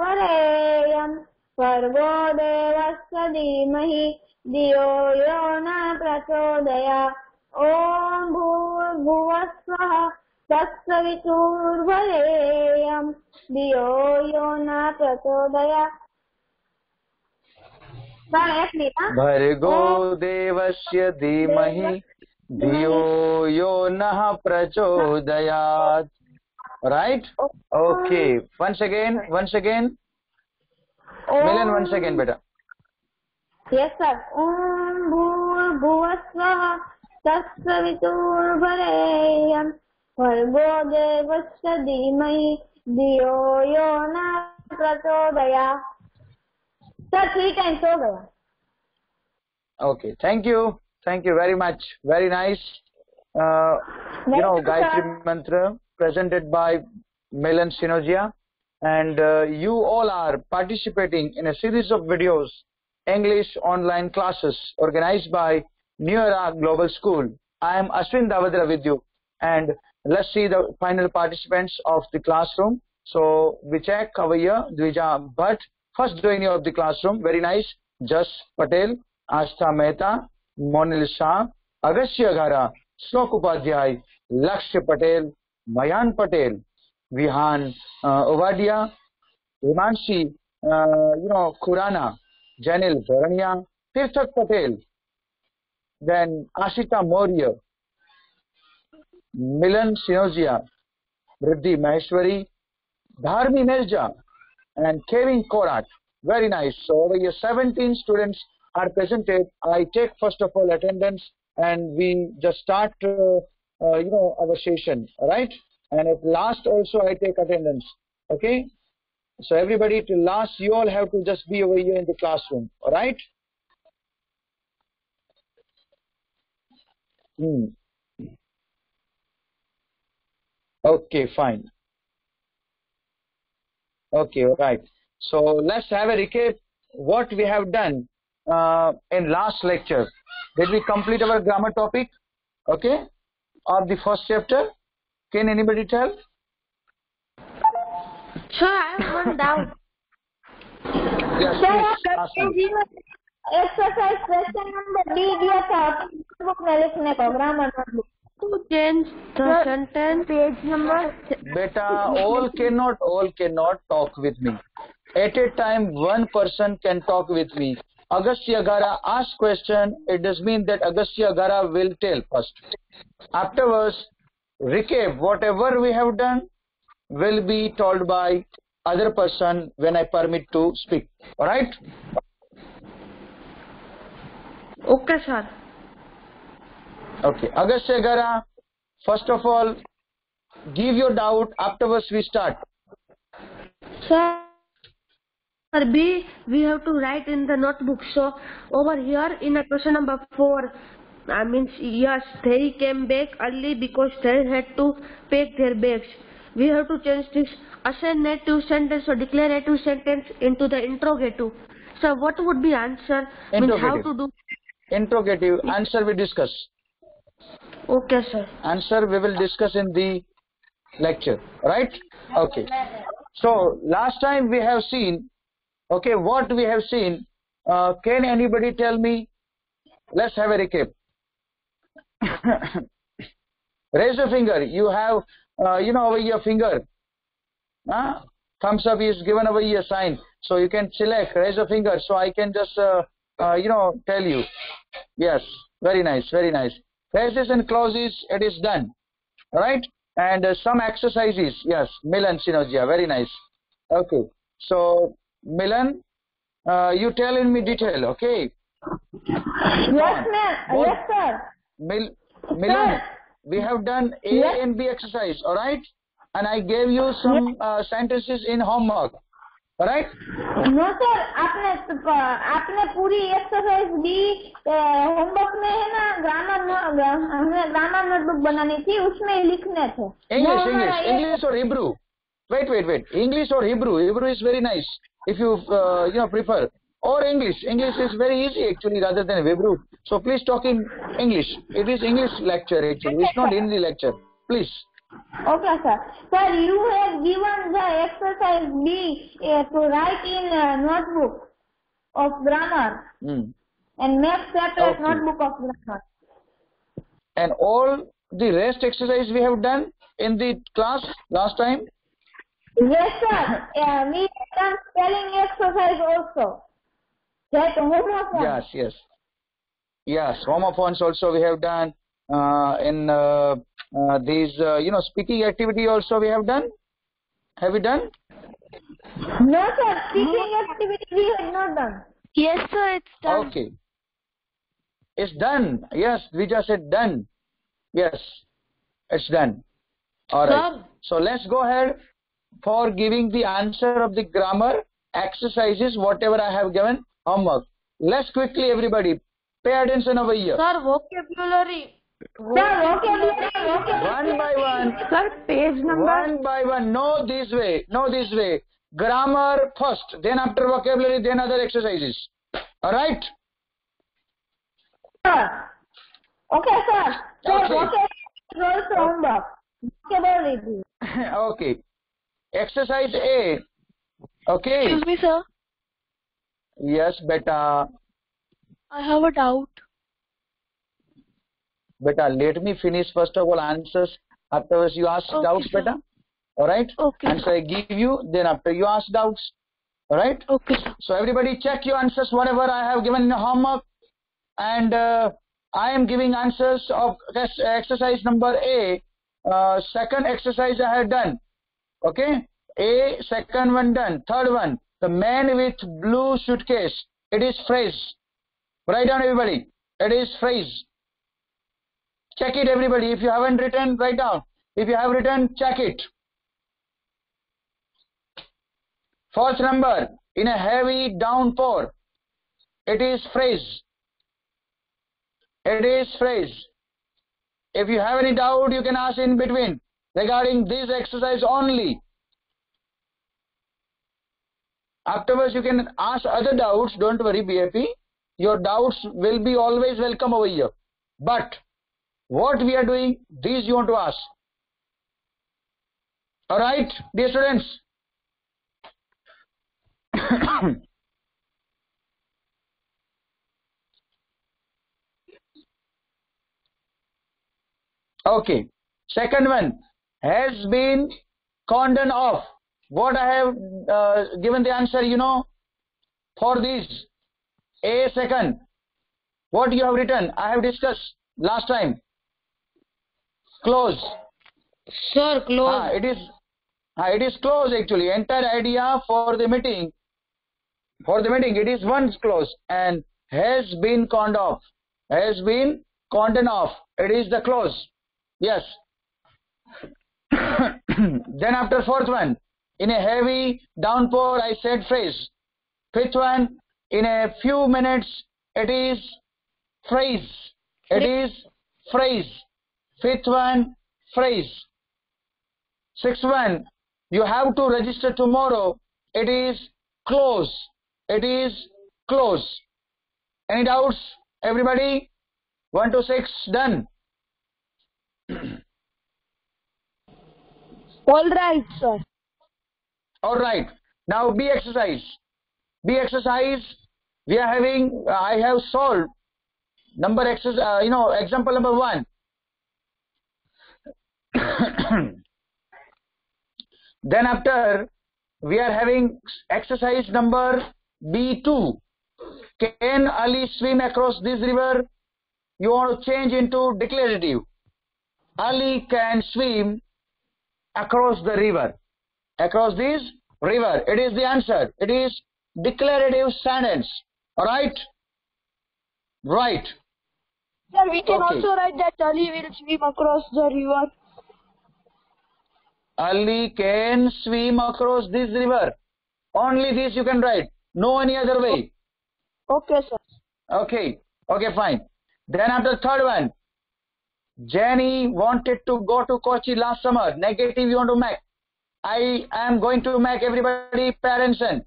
हरेयम् servo देवस्य धीमहि धियो यो न प्रचोदया। ॐ भूर्भुवस्वः तत्सवितुर्वरेयम् धियो यो न प्रचोदया। भर्गो देवस्य धीमहि धियो यो नः प्रचोदयात्। right okay once again once again मिलन once again बेटा Yes, sir. ॐ भूर्भुवः स्वः तत्सवितुर्वरेयम् भर्गो देवस्य धीमहि धियो यो न प्रचोदया सर थ्री टाइम्स हो गया okay thank you thank you very much very nice uh, you know Welcome, gayatri sir. mantra presented by Melan Sinogia and uh, you all are participating in a series of videos English online classes organized by New Era Global School. I am Ashwin Davadra with you and let's see the final participants of the classroom. So Vichak Kavaya Dvija Bhatt, first joining of the classroom, very nice, Jas Patel, Astha Mehta, Monil Shah, Agastya Ghara, Shlok Upadhyay, Lakshya Patel, Mayan Patel, Vihan uh, Ovadia, Himanshi, uh, you know, Kurana, Janil Baranya, Tirthak Patel, then Ashita Moria, Milan Sinozia, Riddhi Maheshwari, Dharmi Merja, and Kevin Korat. Very nice. So over here 17 students are presented. I take first of all attendance and we just start uh, uh, you know, our session, right? And at last also I take attendance. Okay. So everybody till last, you all have to just be over here in the classroom. All right. Hmm. Okay, fine. Okay, all right. So let's have a recap what we have done uh, in last lecture. Did we complete our grammar topic? Okay, of the first chapter? Can anybody tell? Sir, I have one doubt. Yes, sir please ask me. Exercise question number D दिया था book में लिखने को grammar notebook To change the Sir, sentence. Page number Beta, all cannot, all cannot talk with me. At a time, one person can talk with me. Agastya Gara asks question. It does mean that Agastya Gara will tell first. Afterwards, recap whatever we have done will be told by other person when I permit to speak. All right? Okay, sir. Okay. Agastya Gara, first of all, give your doubt. Afterwards, we start. Sir, B, we have to write in the notebook. So, over here in a question number 4, I mean, yes, they came back early because they had to pack their bags. We have to change this assertive sentence or declarative sentence into the interrogative. So, what would be answer? Means how to do? Interrogative. Answer we discuss. Okay, sir. answer we will discuss in the lecture right okay so last time we have seen okay what we have seen uh, can anybody tell me? Let's have a recap. Raise your finger. You have uh, you know over your finger. Huh? thumbs up is given over here sign. So you can select raise your finger. So i can just uh, uh, you know tell you. Yes. Very nice very nice. Phrases and clauses it is done. Right? And uh, some exercises. Yes. Milan synergia very nice. Okay. So milan uh, you tell in me detail okay yes ma'am What? Yes sir Mil milan Sir. we have done a Yes. and b exercise all right and i gave you some yes. uh, sentences in homework all right no sir आपने आपने पूरी exercise the homework में है ना grammar हमें grammar notebook बनानी थी उसमें ही लिखने थे English, ये- English or Hebrew? Wait, wait, wait. English or Hebrew? Hebrew is very nice if you uh, you know prefer. Or English. English is very easy actually rather than Hebrew. So please talk in English. It is English lecture actually. It's not Hindi lecture. Please. Okay, sir. Sir, you have given the exercise B uh, to write in a notebook of grammar Hmm. and make separate Okay. notebook of grammar. And all the rest exercise we have done in the class last time? Yes, sir. We have done spelling exercise also. That homework one. Yes, yes. Yes, homophones also we have done. Uh, in uh, uh, these, uh, you know, speaking activity also we have done. Have we done? No, sir. Speaking activity we have not done. Yes, sir, it's done. Okay. It's done. Yes, we just said done. Yes, it's done. All right. Sir. So let's go ahead for giving the answer of the grammar exercises, whatever I have given homework. Let's quickly, everybody, pay attention over here. Sir, vocabulary. Sir, vocabulary, vocabulary. One by one. Sir, page number. One by one. No this way. No this way. Grammar first, then after vocabulary, then other exercises. All right? Sir. Okay, sir. Sir, Okay. vocabulary is also homework. Vocabulary. okay. Exercise A. Okay. Excuse me, sir. Yes, beta. I have a doubt. Beta, let me finish first of all answers. Afterwards, you ask Okay, doubts, sir. beta. All right? Okay. Answer I give you, then after you ask doubts. All right? Okay, sir. So everybody check your answers, whatever I have given in the homework. And uh, I am giving answers of ex- exercise number A. Uh, second exercise I have done. Okay? A, second one done. Third one, the man with blue suitcase. It is phrase. Write down everybody. It is phrase. Check it everybody. If you haven't written, write down. If you have written, check it. Fourth number, in a heavy downpour. It is phrase. It is phrase. If you have any doubt, you can ask in between regarding this exercise only. Afterwards, you can ask other doubts. Don't worry, BAP. Your doubts will be always welcome over here. But what we are doing, these you want to ask. Alright, dear students. okay. Second one has been cordon off. What I have uh, given the answer, you know, for this. A second. What you have written, I have discussed last time. Close. Sir, close. Ah, it is ah, it is close actually. Entire idea for the meeting for the meeting it is once close and has been conned off. Has been cordoned off. It is the close. Yes. then after fourth one, in a heavy downpour, I said phrase. Fifth one, in a few minutes, it is phrase. It is phrase. Fifth one, phrase. Sixth one, you have to register tomorrow. It is close. It is close. Any doubts? Everybody? One to six, done. All right, sir. All right. Now B exercise. B exercise. We are having. Uh, I have solved number exercise. Uh, you know, example number one. then after we are having exercise number B2. Can Ali swim across this river? You want to change into declarative. Ali can swim across the river. Across this river. It is the answer. It is declarative sentence. Alright? Right. Sir, we can Okay. also write that Ali will swim across the river. Ali can swim across this river. Only this you can write. No any other way. Okay, sir. Okay. Okay, fine. Then after third one. Jenny wanted to go to Kochi last summer. Negative you want to make. I am going to make everybody parents in.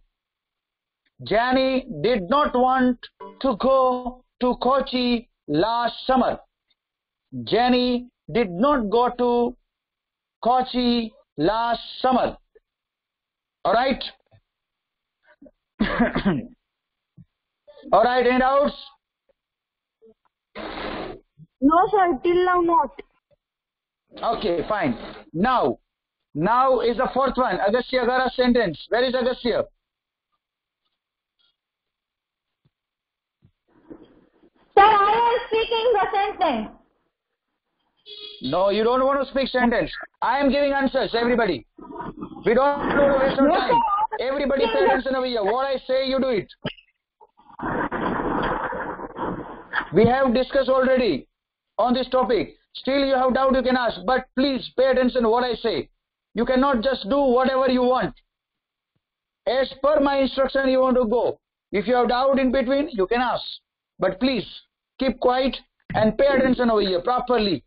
Jenny did not want to go to Kochi last summer. Jenny did not go to Kochi last summer. Alright? Alright, any doubts? No, sir, till now not. Okay, fine. Now, now is the fourth one. Agastya Gara sentence. Where is Agastya? Sir, I am speaking the sentence. No, you don't want to speak sentence. I am giving answers, everybody. We don't want to waste our time. Everybody pay attention over here. What I say, you do it. We have discussed already on this topic. Still you have doubt, you can ask. But please pay attention what I say. You cannot just do whatever you want. As per my instruction, you want to go. If you have doubt in between, you can ask. But please keep quiet and pay attention over here properly.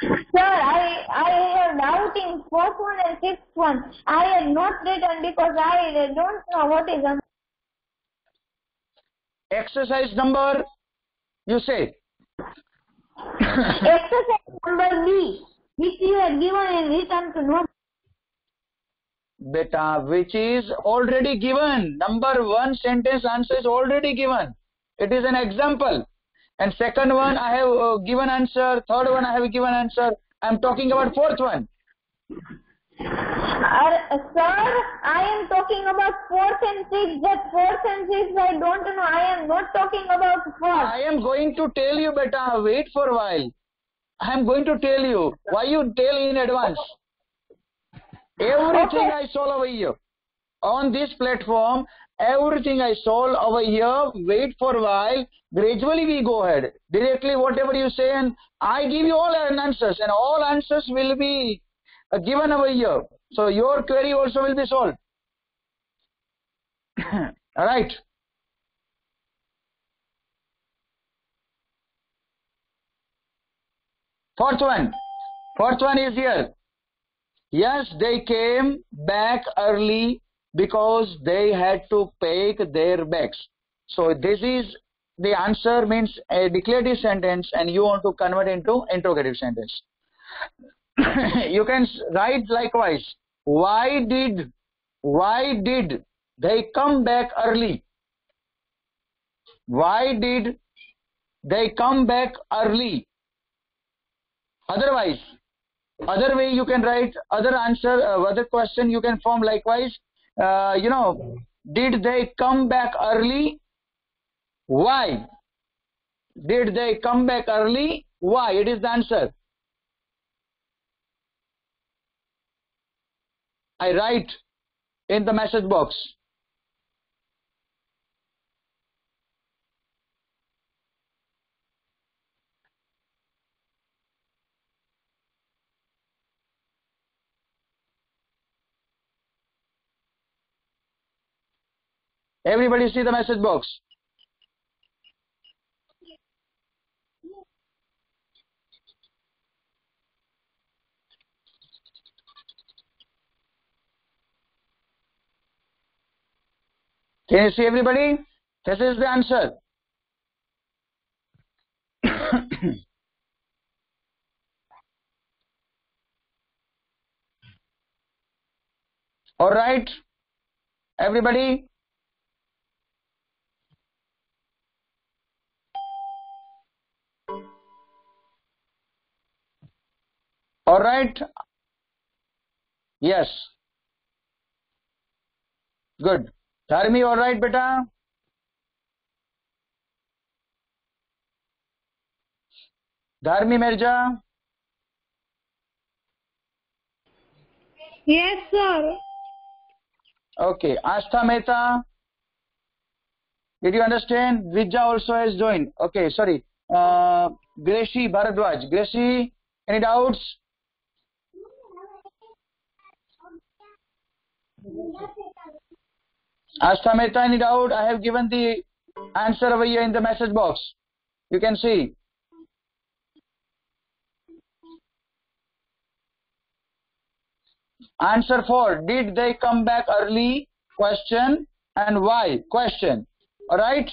Sir, I I have doubt in fourth one and sixth one. I had not written because I don't know what is a Exercise number, you say. Exercise number B, which you have given and written to note. Beta, which is already given. Number one sentence answer is already given. It is an example. And second one, I have uh, given answer. Third one, I have given answer. I am talking about fourth one. Uh, sir, I am talking about fourth and sixth. That fourth and sixth, I don't know. I am not talking about first. I am going to tell you, beta. Wait for a while. I am going to tell you. Why you tell in advance? Everything Okay. I solve over here. On this platform, everything I solve over here, wait for a while. Gradually we go ahead. Directly whatever you say and I give you all answers and all answers will be given over here. So your query also will be solved. Alright. Fourth one. Fourth one is here. Yes, they came back early because they had to pack their bags. So this is the answer means a declarative sentence and you want to convert into interrogative sentence. you can write likewise. Why did, why did they come back early? Why did they come back early? Otherwise, other way you can write other answer uh, other question you can form likewise uh, you know did they come back early why did they come back early why it is the answer i write in the message box. Everybody see the message box Can you see everybody? This is the answer. All right, everybody. All right. Yes. Good. Dharmi, all right, beta? Dharmi Merja? Yes, sir. Okay. Astha Mehta? Did you understand? Vijja also has joined. Okay, sorry. Uh, Gracie Bharadwaj. Gracie, any doubts? Astha Mehta, any doubt? I have given the answer over here in the message box. You can see. Answer 4. Did they come back early? Question. And why? Question. Alright?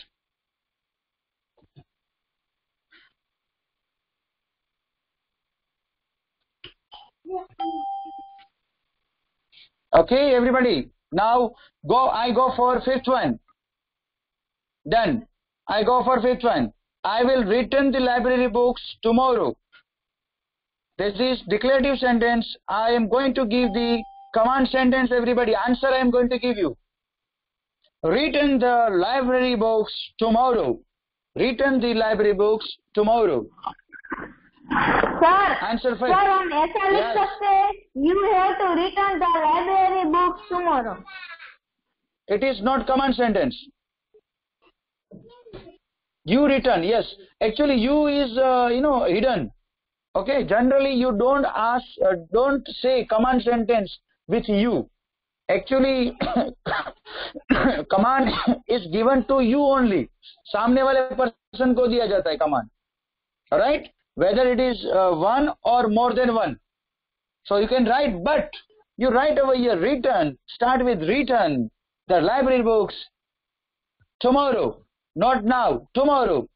Okay, everybody. Now go. I go for fifth one. Done. I go for fifth one. I will return the library books tomorrow. This is declarative sentence. I am going to give the command sentence. Everybody, answer. I am going to give you. Return the library books tomorrow. Return the library books tomorrow. Sir answer five sir हम ऐसा लिख सकते हैं you have to return the library book tomorrow it is not common sentence you return yes actually you is you know hidden okay generally you don't ask don't say common sentence with you actually command is given to you only सामने वाले person को दिया जाता है command right Whether it is uh, one or more than one. So you can write, but you write over here, return, start with return the library books tomorrow, not now, tomorrow.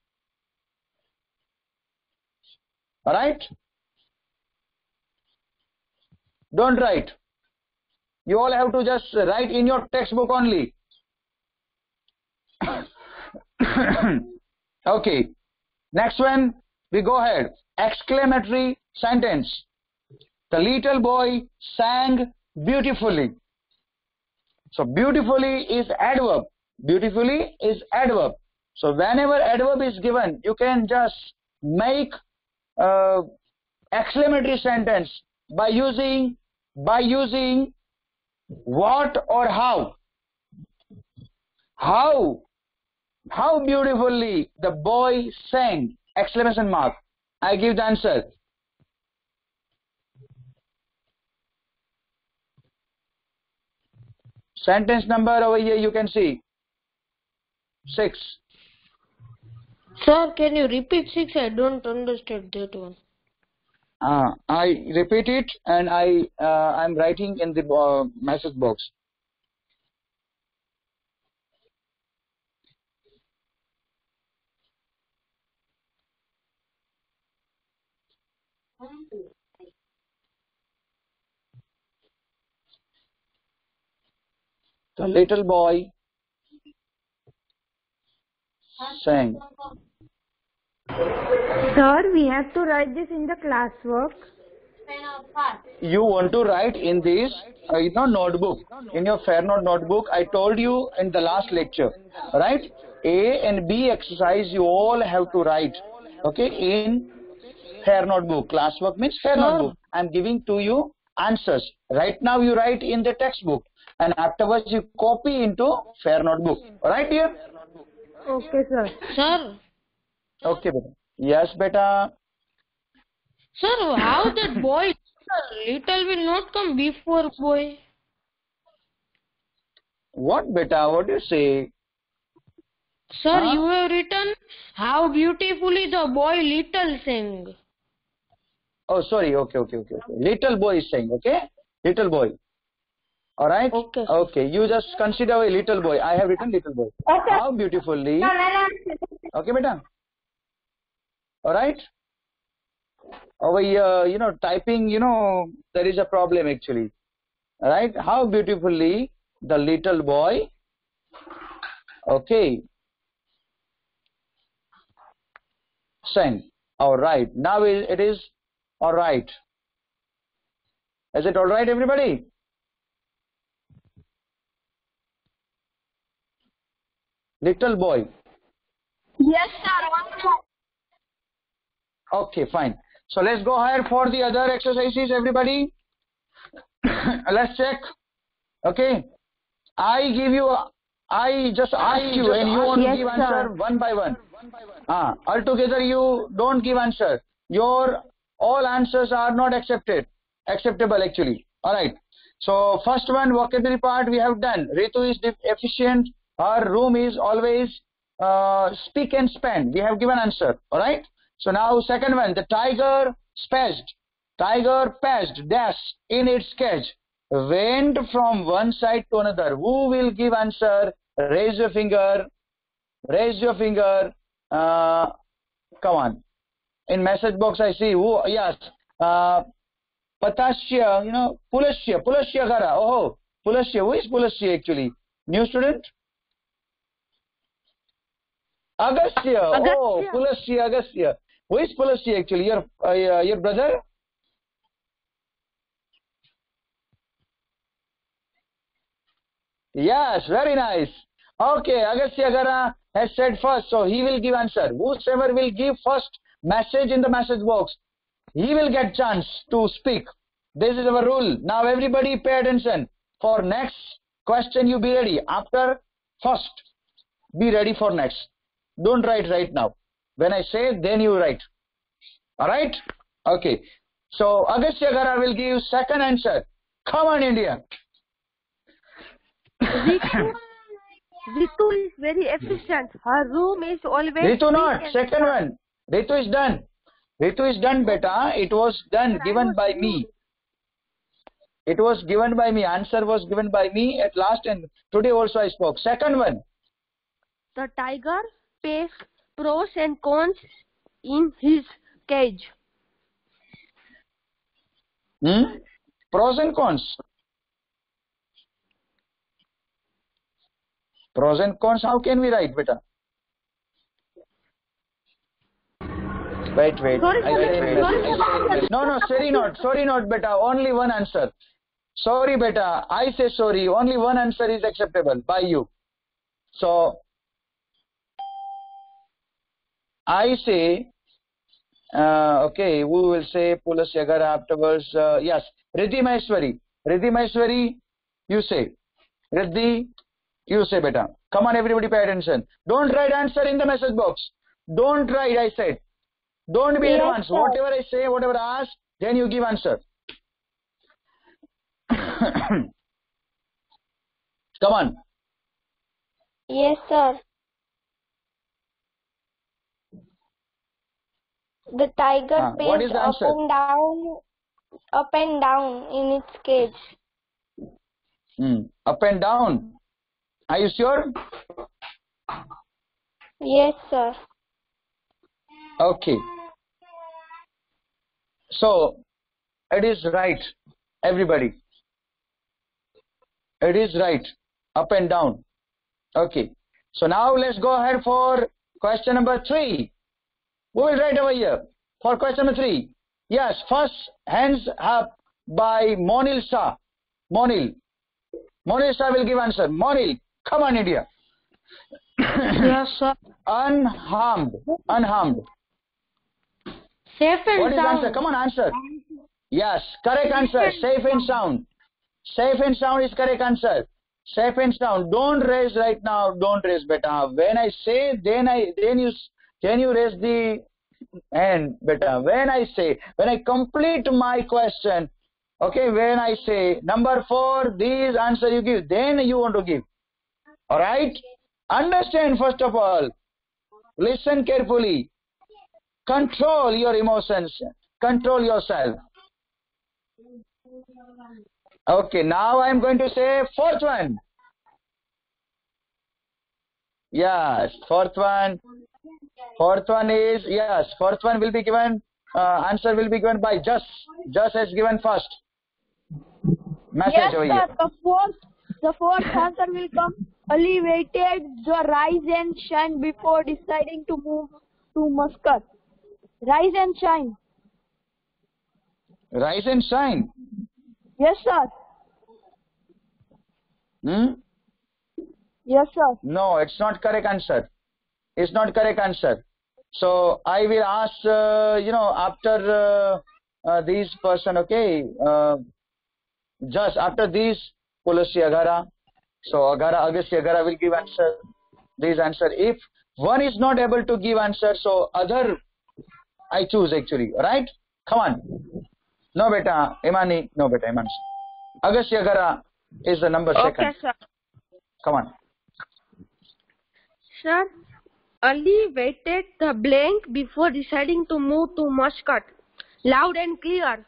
Alright? Don't write. You all have to just write in your textbook only. okay. Next one, we go ahead. Exclamatory sentence. The little boy sang beautifully. So beautifully is adverb. Beautifully is adverb. So whenever adverb is given, you can just make uh, exclamatory sentence by using by using what or how. How how beautifully the boy sang! Exclamation mark. I give the answer. Sentence number over here you can see. Six. Sir, can you repeat six? I don't understand that one. Uh, I repeat it and I uh, I'm writing in the uh, message box. The little boy sang. Sir, we have to write this in the classwork. you want to write in this uh, in your notebook. In your fairnote notebook i told you in the last lecture right? A and b exercise you all have to write okay in fair notebook. Classwork means fair notebook. I'm giving to you answers. Right now you write in the textbook and afterwards you copy into fair notebook right dear Okay, sir. Sir, okay beta yes beta sir, how that boy little will not come before boy? what beta what do you say Sir, Huh? you have written how beautifully the boy little sang. Oh, sorry. Okay, okay, okay, okay. Little boy is saying, okay? Little boy. All right? Okay. Okay. You just consider a little boy. I have written little boy. Okay. How beautifully. No, no, no. Okay, beta? All right? Over here, you know, typing, you know, there is a problem actually. All right? How beautifully the little boy. Okay. Sang. All right. Now it it is all right. Is it all right, everybody? Little boy. Yes, sir. One. Okay, fine. So let's go ahead for the other exercises, everybody. let's check. Okay. I give you, I just ask you and you want to Yes, give sir. answer one by one. Ah, altogether you don't give answer. Your all answers are not accepted, acceptable actually. Alright. So first one vocabulary part we have done. Ritu is efficient. Her room is always uh, speak and spend. We have given answer. Alright. So now second one, the tiger spaced. Tiger passed dash in its cage. Went from one side to another. Who will give answer? Raise your finger. Raise your finger. Uh, come on. In message box I see who yes. Uh, you know, Pulasya, Pulasya Gara. Oh, Pulasya. Who is Pulasya actually? New student? Agastya. Oh, Agastya. Pulasya, Agastya. Who is Pulasya actually? Your, uh, your brother? Yes, very nice. Okay, Agastya Gara has said first, so he will give answer. Whosoever will give first message in the message box, he will get chance to speak. This is our rule. Now everybody pay attention. For next question, you be ready. After first, be ready for next. Don't write right now. When I say, then you write. Alright? Okay. So Agastya Gara will give second answer. Come on, India. Ritu, Ritu is very efficient. Her room is always. Ritu not. Second one. Ritu is done. Ritu is done, beta. It was done, given by me. It was given by me. Answer was given by me at last, and today also I spoke. Second one. The tiger pays pros and cons in his cage. Hmm? Pros and cons. Pros and cons. How can we write, beta? Wait, wait. Sorry, I sorry, say sorry. I say- No, no, sorry not. Sorry not, beta. Only one answer. Sorry, beta. I say sorry. Only one answer is acceptable by you. So, I say, uh, okay, we will say Pulasya Gara afterwards. Uh, yes, Riddhi Maheshwari. Riddhi Maheshwari, you say. Riddhi, you say beta. Come on, everybody pay attention. Don't write answer in the message box. Don't write, I said. Don't be Yes, advanced. sir. Whatever I say, whatever I ask, then you give answer. Come on. Yes, sir. The tiger Ah, paced up and down, up and down in its cage. Hmm. Up and down. Are you sure? Yes, sir. Okay. So, it is right, everybody. It is right, up and down. Okay. So now let's go ahead for question number three. We will write over here for question number three. Yes, first hands up by Monil Shah. Monil. Monil Shah will give answer. Monil, come on, India. Yes, sir. Unharmed. Unharmed. Safe and What is sound. answer? Come on, answer. Yes, correct answer. Safe and sound. Safe and sound is correct answer. Safe and sound. Don't raise right now. Don't raise, beta. When I say, then I, then you, then you raise the hand, beta. When I say, when I complete my question, okay. When I say number four, these answer you give, then you want to give. All right. Understand first of all. Listen carefully control your emotions control yourself okay now i'm going to say fourth one yes fourth one fourth one is yes fourth one will be given uh, answer will be given by just just has given first message Yes, over sir. here The fourth, the fourth answer will come. Ali waited the rise and shine before deciding to move to Muscat. Rise and shine. rise and shine Yes, sir. hmm? Yes, sir. No, it's not correct answer. It's not correct answer. So I will ask, uh, you know, after uh, uh, these person, okay, uh, just after these, Pulasya Gara. So Agara, Agastya Gara will give answer. These answer. If one is not able to give answer, so other I choose actually. Right? Come on. No beta, Imani. No beta, Imani. Agastya Gara is the number second. Okay, sir. Come on. Sir, Ali waited the blank before deciding to move to Muscat. Loud and clear.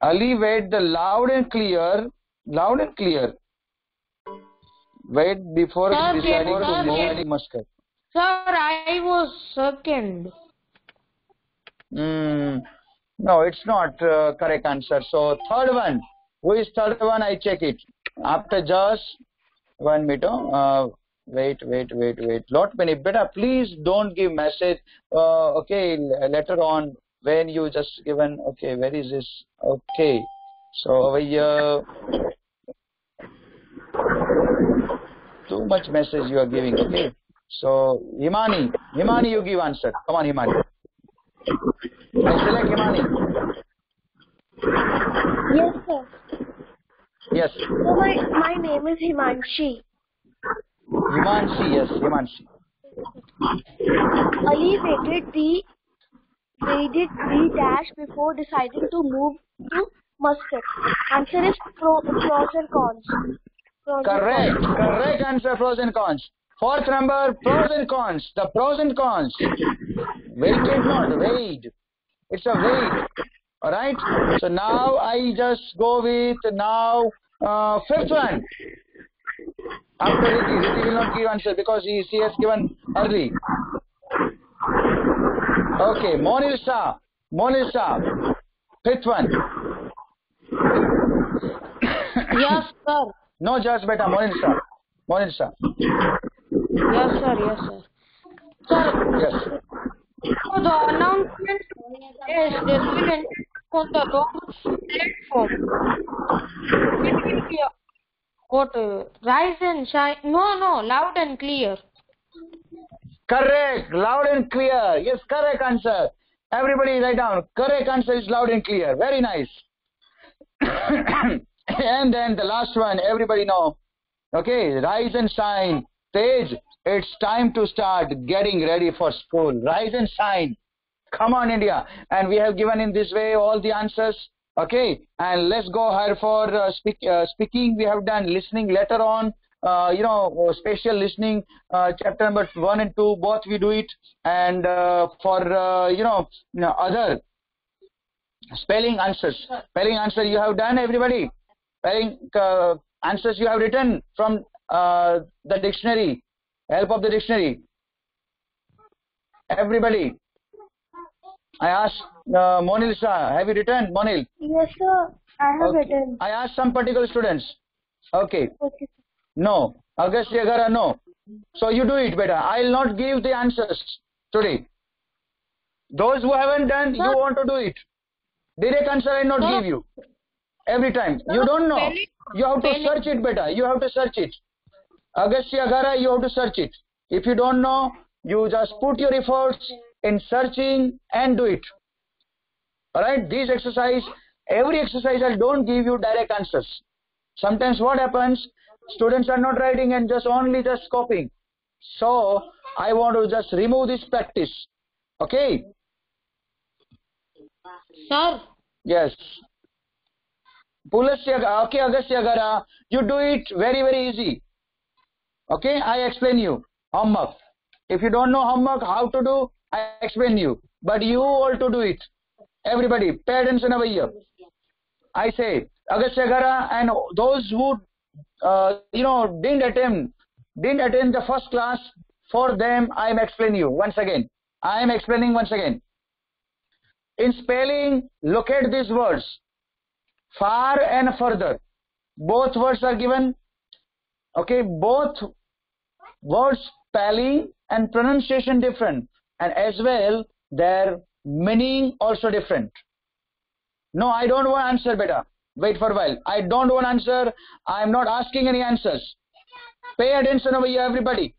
Ali wait the loud and clear, loud and clear. Wait before Sir, deciding sir, to move sir. to Muscat. Sir, I was second. Hmm. No, it's not uh, correct answer. So third one, Who is third one? I check it. After just one minute. Uh, wait, wait, wait, wait. Lot many. Better, please don't give message. Uh, okay, later on when you just given. Okay, where is this? Okay. So over here, too much message you are giving. Okay. So Himani, Himani, you give answer. Come on, Himani. I select Himani. Yes, sir. Yes, So my my name is Himanshi. Himanshi. Yes, Himanshi. Ali waited the waited the dash before deciding to move to Muscat. Answer is pro, pros and cons. Pros and Correct, cons. correct answer. Pros and cons. Fourth number, pros and cons. The pros and cons. Weighted, not weighed. It's a wait. All right. So now I just go with now uh, fifth one. After Riti, Riti will not give answer because he, he has given early. Okay, Monil Shah. Monil Shah. Fifth one. Yes, sir. No judge beta, Monil Shah. Monil Shah. Yes, sir. Yes, sir. Sir, Yes. so the announcement is enter on the wrong platform. It will be what? Rise and shine. No, no. Loud and clear. Correct, loud and clear. Yes, correct answer. Everybody write down. Correct answer is loud and clear. Very nice. and then the last one, everybody know. Okay, rise and shine. Stage, it's time to start getting ready for school. Rise and shine. Come on, India. And we have given in this way all the answers. Okay, and let's go ahead for uh, speak, uh, speaking. We have done listening later on. Uh, you know, uh, spatial listening, uh, chapter number one and two, both we do it. And uh, for, you know, other spelling answers. Spelling answer you have done, everybody. Spelling answers you have written from the dictionary, help of the dictionary. Everybody. I asked uh, Monil Shah, have you written, Monil? Yes, sir. I have Okay. written. I asked some particular students. Okay. Okay. No. Agastya Gara, no. So you do it better. I'll not give the answers today. Those who haven't done, you want to do it. Direct answer I not give you. Every time. You don't know. You have to search it better. You have to search it. Agastya Agara, you have to search it. If you don't know, you just put your efforts in searching and do it. Alright, these exercise, every exercise I don't give you direct answers. Sometimes what happens, students are not writing and just only just copying. So, I want to just remove this practice. Okay? Sir, Yes. Pulasya, okay, Agastya Gara, you do it very, very easy. Okay, I explain you. Homework. If you don't know homework, how to do, I explain you. But you all to do it. Everybody, pay attention over here. I say, Agastya Gara and those who, uh, you know, didn't attend, didn't attend the first class, for them, I am explaining you once again. I am explaining once again. In spelling, look at these words. Far and further. Both words are given. Okay, both words spelling and pronunciation different. And as well, their meaning also different. No, I don't want answer better. Wait for a while. I don't want answer. I am not asking any answers. Pay attention over here, everybody.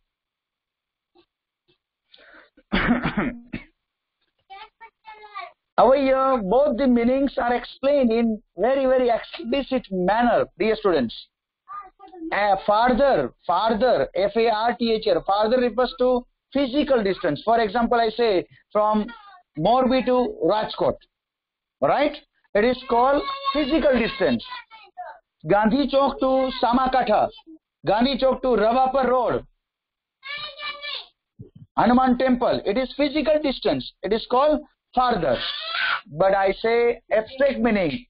Over here, both the meanings are explained in very, very explicit manner, dear students. Uh, farther, farther, F-A-R-T-H-R, farther refers to physical distance. For example, I say from Morbi to Rajkot, right? It is called physical distance. Gandhi Chowk to Samakatha, Gandhi Chowk to Ravapar Road, Hanuman Temple. It is physical distance. It is called farther. But I say abstract meaning.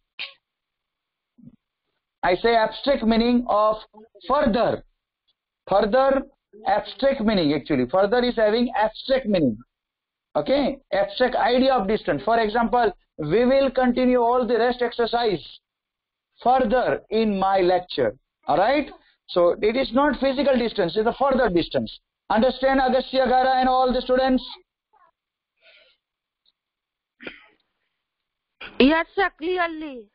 I say abstract meaning of further. Further abstract meaning actually. Further is having abstract meaning. Okay? Abstract idea of distance. For example, we will continue all the rest exercise. further in my lecture. Alright? So it is not physical distance, it's a further distance. Understand Agastya Gara and all the students? Yes, sir, clearly.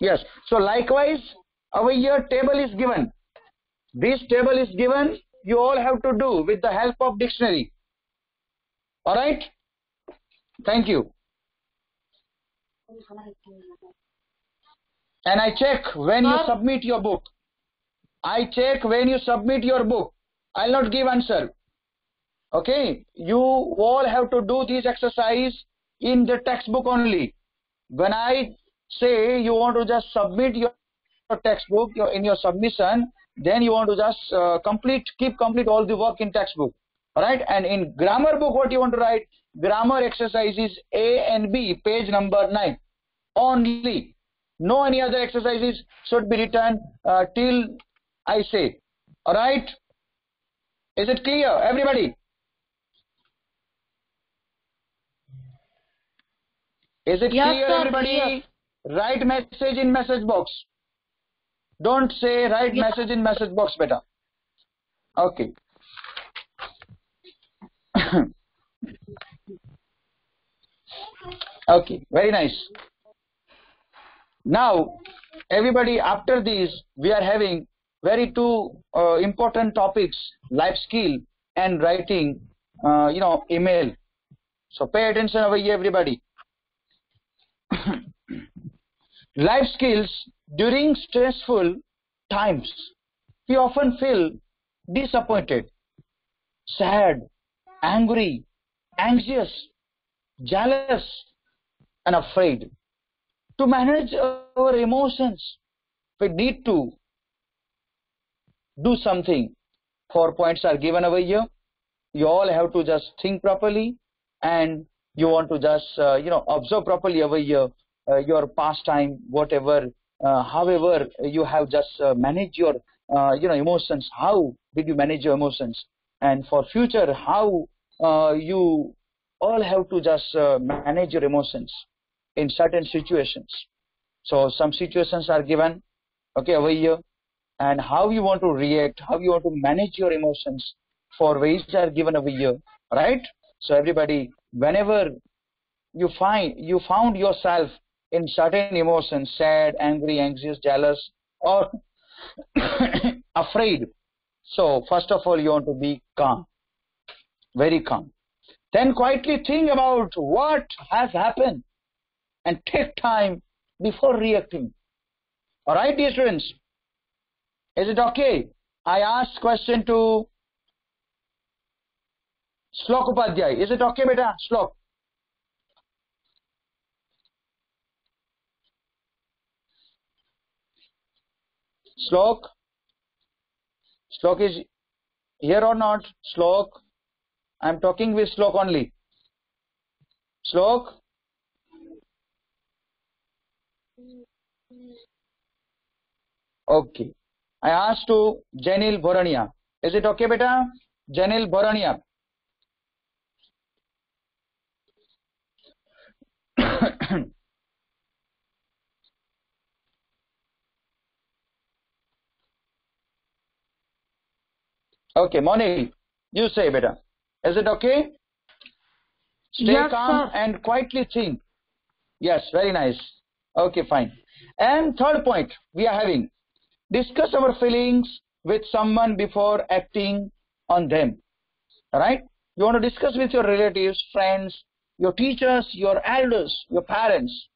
Yes. So likewise, over here table is given. This table is given. You all have to do with the help of dictionary. Alright? Thank you. And I check when you submit your book. I check when you submit your book. I'll not give answer. Okay? You all have to do this exercise in the textbook only. When I say you want to just submit your textbook your, in your submission, then you want to just uh, complete, keep complete all the work in textbook. Alright? And in grammar book, what you want to write? Grammar exercises A and B, page number 9. Only. No any other exercises should be written uh, till I say. Alright? Is it clear, everybody? Is it Yes, clear, sir, everybody? Write message in message box. Don't say write Yeah. message in message box, beta. Okay. okay, very nice. Now, everybody, after this, we are having very two uh, important topics: life skill and writing. Uh, you know, email. So pay attention over here, everybody. life skills during stressful times. We often feel disappointed, sad, angry, anxious, jealous, and afraid. To manage our emotions, we need to do something. Four points are given over here. You all have to just think properly and you want to just, uh, you know, observe properly over here uh, your pastime, whatever, uh, however you have just uh, managed your, uh, you know, emotions. How did you manage your emotions? And for future, how uh, you all have to just uh, manage your emotions in certain situations. So some situations are given, okay, over here, and how you want to react, how you want to manage your emotions for ways are given over here, right? So everybody, whenever you find you found yourself in certain emotions, sad, angry, anxious, jealous, or afraid. So first of all, you want to be calm, very calm. Then quietly think about what has happened and take time before reacting. All right, dear students. Is it okay? I asked question to Shlok Upadhyay. Is it okay, beta? Slok. Shlok. Shlok is here or not Shlok I am talking with Shlok only Shlok okay I asked to Jainil Bhoraniya is it okay बेटा Jainil Bhoraniya okay, Moni, you say, beta. Is it okay? Stay Yes, calm sir. and quietly think. Yes, very nice. Okay, fine. And third point we are having discuss our feelings with someone before acting on them. Alright? You want to discuss with your relatives, friends, your teachers, your elders, your parents,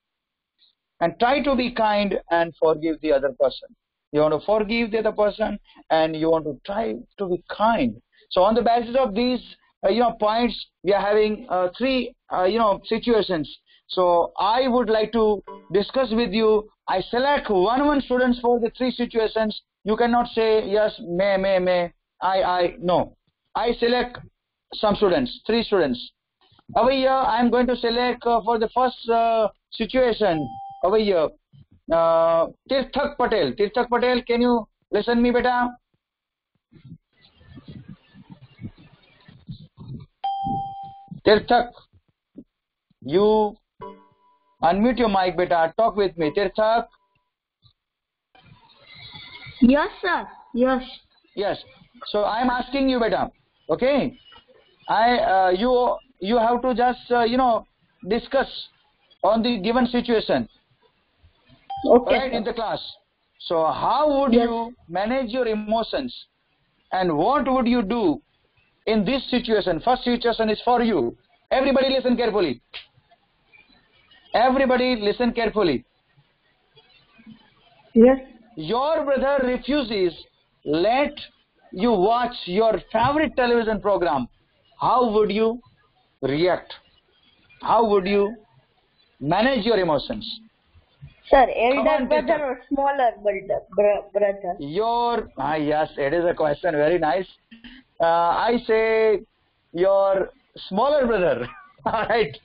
and try to be kind and forgive the other person. You want to forgive the other person and you want to try to be kind. So on the basis of these, uh, you know, points, we are having uh, three, uh, you know, situations. So I would like to discuss with you. I select one one students for the three situations. You cannot say yes, may, may, may, I, I, no. I select some students, three students. Over here, I am going to select uh, for the first uh, situation. Over here, uh, Tirthak Patel. Tirthak Patel, can you listen me, beta? Tirthak, you unmute your mic, beta. Talk with me. Tirthak, Yes, sir. Yes. Yes. So I am asking you, beta. Okay. I uh, you you have to just uh, you know discuss on the given situation Okay. right in the class. So how would you manage your emotions and what would you do in this situation? First situation is for you. Everybody listen carefully. Everybody listen carefully. Yes. Your brother refuses let you watch your favorite television program. How would you react? How would you manage your emotions? Sir, elder brother or smaller brother? Br- brother. Your ah yes, it is a question. Very nice. Uh, I say your smaller brother. All right.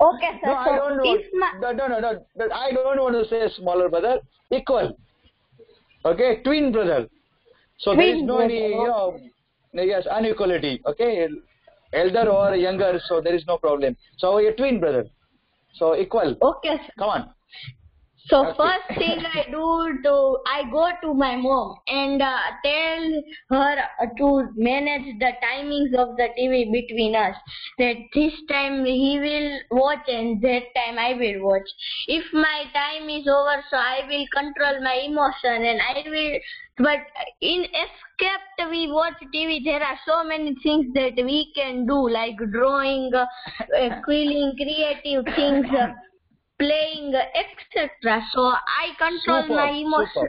Okay, sir. No, I don't want. my No, no, no, no. I don't want to say smaller brother. Equal. Okay, twin brother. So there is no brother, any, you know, yes, inequality. Okay, elder or younger, so there is no problem. So a twin brother. So equal. okay, sir. Come on. So Okay. first thing I do to I go to my mom and uh, tell her to manage the timings of the TV between us. That this time he will watch and that time I will watch. If my time is over, so I will control my emotion and I will. But in escaped we watch TV. There are so many things that we can do, like drawing, uh, uh, quilling, creative things. Playing etc so i control Superb, my emotion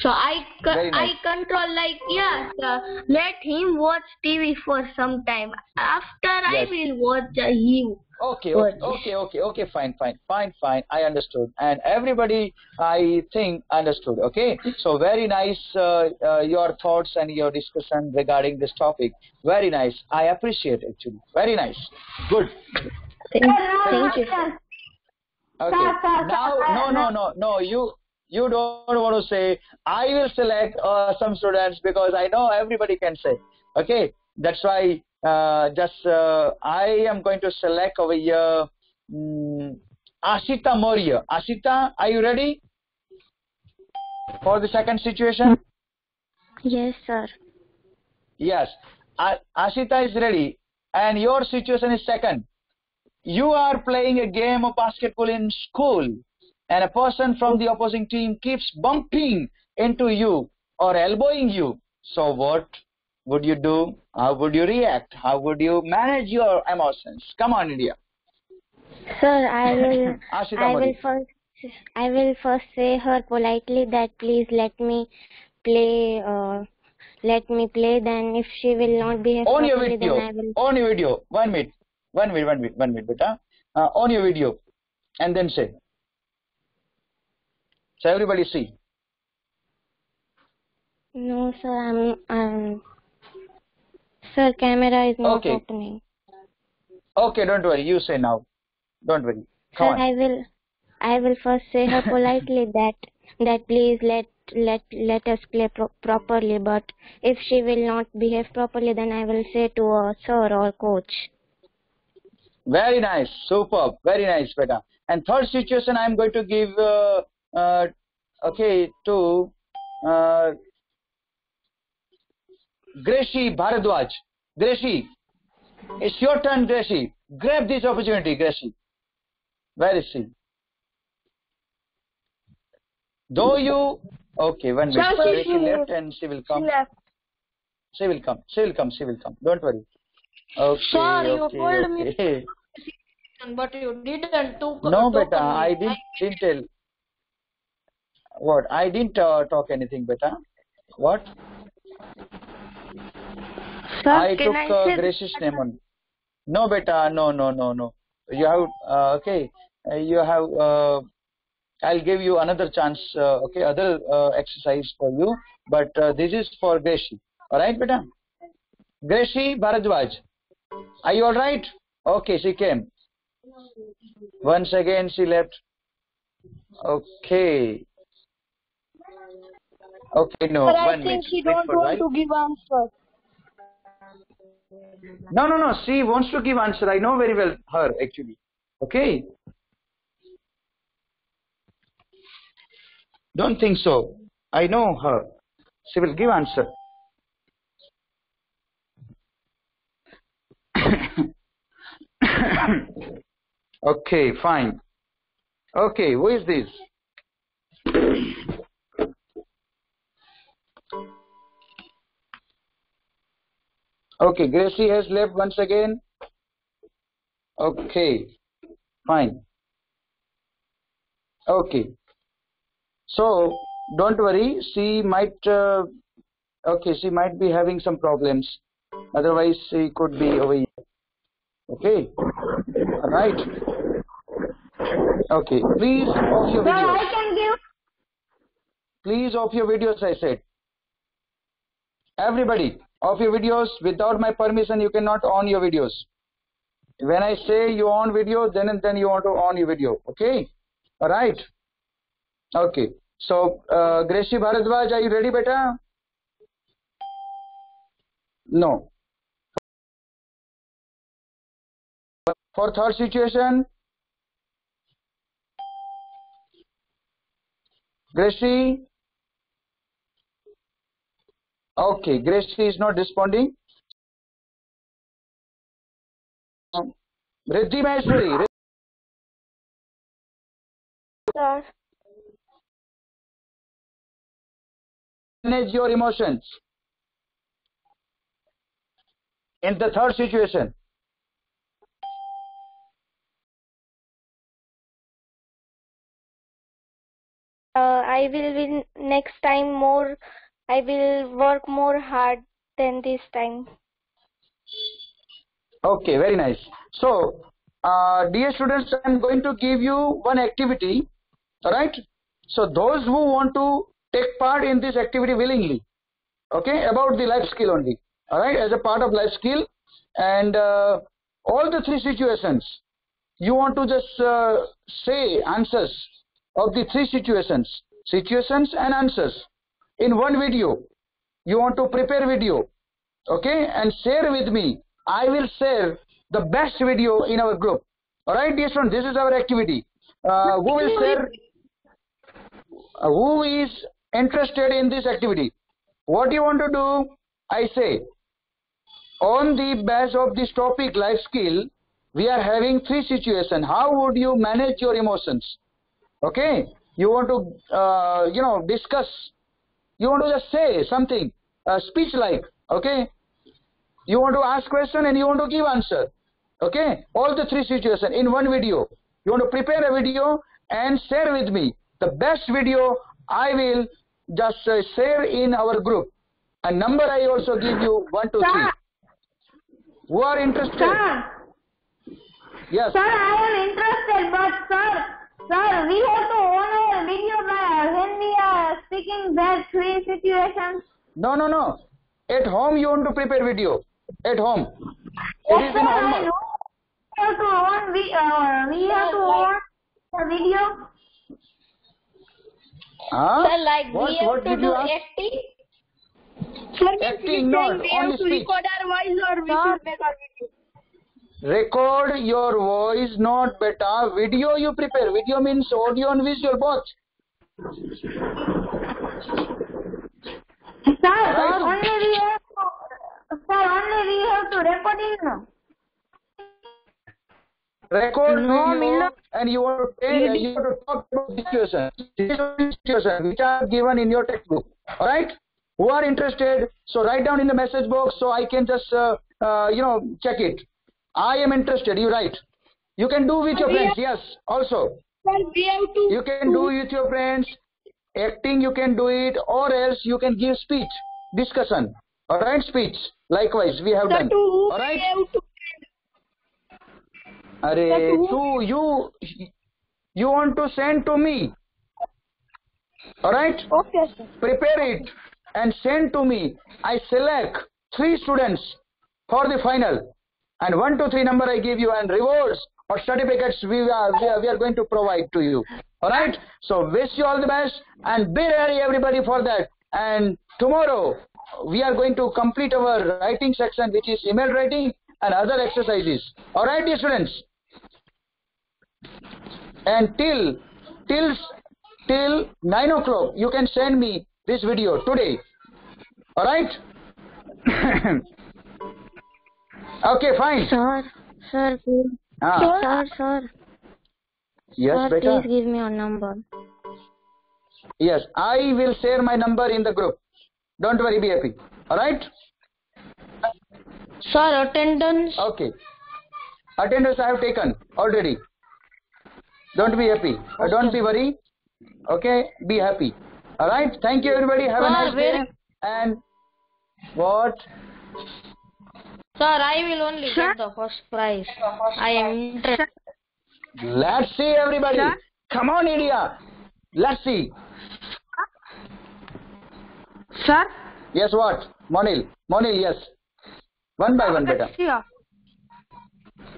so i nice. i control like yes uh, let him watch tv for some time after i will watch uh, he Okay, okay, okay, okay, okay, fine, fine, fine, fine. I understood, and everybody, I think, understood. Okay, so very nice uh, uh, your thoughts and your discussion regarding this topic. Very nice. I appreciate actually. Very nice. Good. thank, thank you. Okay. Now, no, no, no, no. You you don't want to say I will select uh, some students because I know everybody can say. Okay, that's why uh, just uh, I am going to select over here mm, Ashita Moria. Ashita, are you ready for the second situation? yes sir Yes. A- Ashita is ready, and your situation is second. You are playing a game of basketball in school, and a person from the opposing team keeps bumping into you or elbowing you. So, what would you do? How would you react? How would you manage your emotions? Come on, India. Sir, I will. I will first. I will first say her politely that please let me play. Uh, let me play. Then, if she will not behave On your video. then I will. On your video. One minute. One minute. One minute. One minute, beta. Uh, on your video, and then say. So everybody see. No, sir. I'm. Um. Sir, camera is not Okay. opening. Okay, don't worry. You say now. Don't worry. Sir, on. I will. I will first say her politely that that please let let let us play pro- properly. But if she will not behave properly, then I will say to a sir or coach. Very nice. Superb. Very nice, beta. And third situation, I'm going to give, uh, uh, okay, to uh, Gracie Bharadwaj. Gracie, it's your turn, Gracie. Grab this opportunity, Gracie. Where is she? Though you, okay, one minute. Gracie she- left and she will come. left. She will come. She will come. She will come. Don't worry. Okay. Sir, you okay, me- but you didn't took No, beta. I didn't, didn't tell. What? I didn't uh, talk anything, beta. What? Sir, I took I uh, Grace's name on. No, beta. No, no, no, no. You have uh, okay. Uh, you have. Uh, I'll give you another chance. Uh, okay, other uh, exercise for you. But uh, this is for Gracie. All right, beta. Gracie Bharadwaj. Are you all right? Okay, she came. Once again, she left. Okay. Okay, no. But I one think minute. she don't for want while. to give answer. No, no, no. She wants to give answer. I know very well her actually. Okay. Don't think so. I know her. She will give answer. okay, fine. Okay, who is this? Okay, Gracie has left once again. Okay, fine. Okay. So, don't worry, she might, uh, okay, she might be having some problems. Otherwise, she could be over here. Okay? Alright? Okay, please off your videos. I can give. Please off your videos, I said. Everybody, off your videos. Without my permission, you cannot on your videos. When I say you on video, then and then you want to on your video. Okay? Alright? Okay. So, uh, Gracie Bharadwaj, are you ready, beta? No. For third situation, Gracie? Okay, Gracie is not responding. Riddhi Maheshwari, Sir. manage your emotions. In the third situation, I will win next time more. I will work more hard than this time. Okay, very nice. So, uh, dear students, I am going to give you one activity. Alright? So, those who want to take part in this activity willingly, okay, about the life skill only. Alright, as a part of life skill. And uh, all the three situations, you want to just uh, say answers of the three situations, situations and answers in one video. You want to prepare video, okay, and share with me. I will share the best video in our group. Alright, dear students, this is our activity. Uh, who will share? Uh, who is interested in this activity? What do you want to do? I say, on the base of this topic, life skill, we are having three situations. How would you manage your emotions? Okay, you want to, uh, you know, discuss. You want to just say something, uh, speech like. Okay, you want to ask question and you want to give answer. Okay, all the three situations in one video. You want to prepare a video and share with me the best video. I will just uh, share in our group. A number I also give you one, two, three. Sir, Who are interested? sir, Yes. sir, I am interested, but sir, sir, we have to own our video by when we are speaking that three situations. No, no, no. At home you want to prepare video. At home. It Yes, is sir, in I homework. know. We have to own, we, uh, we have to own the video. Huh? Sir, like what, we have what to do acting. Sir, means Acting, he's not saying we have to speak. record our voice or we should make our video. Record your voice, not beta. Video you prepare. Video means audio and visual both. Sir, Right. only we have to, sir, only we have to record it. Record No, video and you want to say, you want to talk about situation. Situation which are given in your textbook. Alright? Who are interested? So write down in the message box so I can just, uh, uh, you know, check it. I am interested. You write. You can do with your friends. Yes. Also. Sir, we have to. You can do with your friends. Acting you can do it or else you can give speech. Discussion. Alright? Speech. Likewise we have Sir, done. Have to. Are to you you want to send to me. Alright? Okay, sir. Prepare it and send to me. I select three students for the final. And one, two, three number I give you and rewards or certificates we are, we are, we are going to provide to you. Alright? So wish you all the best and be ready everybody for that. And tomorrow we are going to complete our writing section which is email writing and other exercises. Alright dear students? And till, till, till 9 o'clock you can send me this video today alright okay fine. Sir, sir, please. ah, Sir, sir, yes sir, beta. please give me your number. yes I will share my number in the group. Don't worry be happy alright Sir, attendance. okay. Attendance I have taken already. Don't be happy. Uh, don't be worry okay? Be happy. Alright thank you everybody. Have a nice day. and what Sir, I will only get the first prize. I am interested. Let's see, everybody. Sir? Come on, India. Let's see. Sir, Yes, what? Monil. Monil, yes. One by one, beta. Agastya.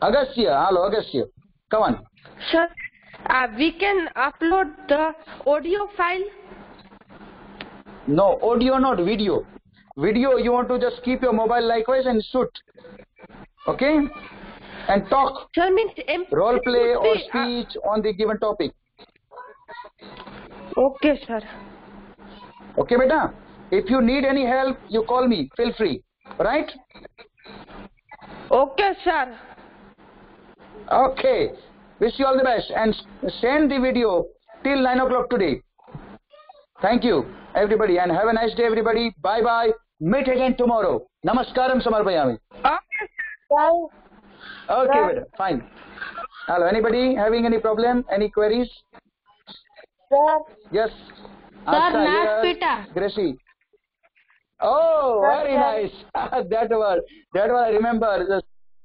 Agastya. Hello, Agastya. Come on. Sir, uh, we can upload the audio file. No, audio, not video. Video, you want to just keep your mobile likewise and shoot. Okay? And talk. Sir, means M- Role play or uh, speech on the given topic. Okay, sir. Okay, beta? If you need any help, you call me. Feel free. Right? Okay, sir. Okay. Wish you all the best and send the video till 9 o'clock today. Thank you, everybody, and have a nice day, everybody. Bye bye. Meet again tomorrow. Namaskaram samarpayami. Okay. Okay, beta. Fine. Hello, anybody having any problem? Any queries? Yes. Asha, math yes. pita. Gracie. Oh, very nice. that one. That one I remember. Just